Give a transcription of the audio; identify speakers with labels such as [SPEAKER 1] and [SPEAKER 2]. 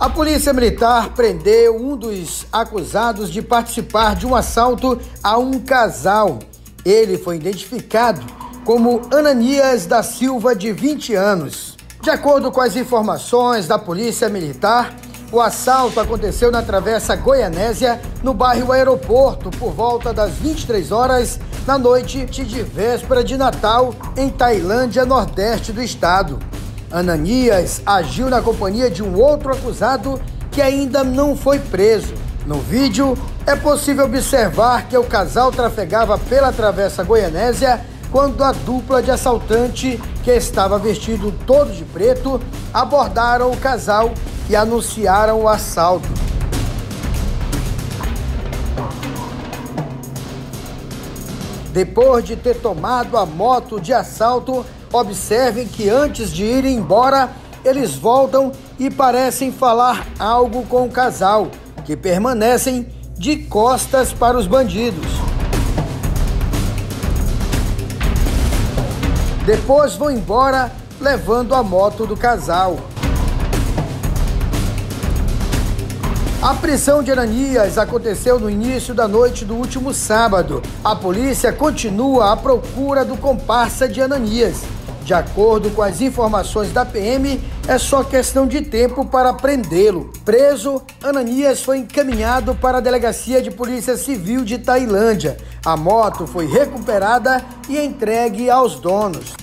[SPEAKER 1] A polícia militar prendeu um dos acusados de participar de um assalto a um casal. Ele foi identificado como Ananias da Silva, de 20 anos. De acordo com as informações da Polícia Militar, o assalto aconteceu na Travessa Goianésia, no bairro Aeroporto, por volta das 23 horas na noite de véspera de Natal, em Tailândia, nordeste do estado. Ananias agiu na companhia de um outro acusado que ainda não foi preso. No vídeo, é possível observar que o casal trafegava pela Travessa Goianésia quando a dupla de assaltante, que estava vestido todo de preto, abordaram o casal e anunciaram o assalto. Depois de ter tomado a moto de assalto, Observem que antes de irem embora, eles voltam e parecem falar algo com o casal, que permanecem de costas para os bandidos. Depois vão embora levando a moto do casal. A prisão de Ananias aconteceu no início da noite do último sábado. A polícia continua à procura do comparsa de Ananias. De acordo com as informações da PM, é só questão de tempo para prendê-lo. Preso, Ananias foi encaminhado para a Delegacia de Polícia Civil de Tailândia. A moto foi recuperada e entregue aos donos.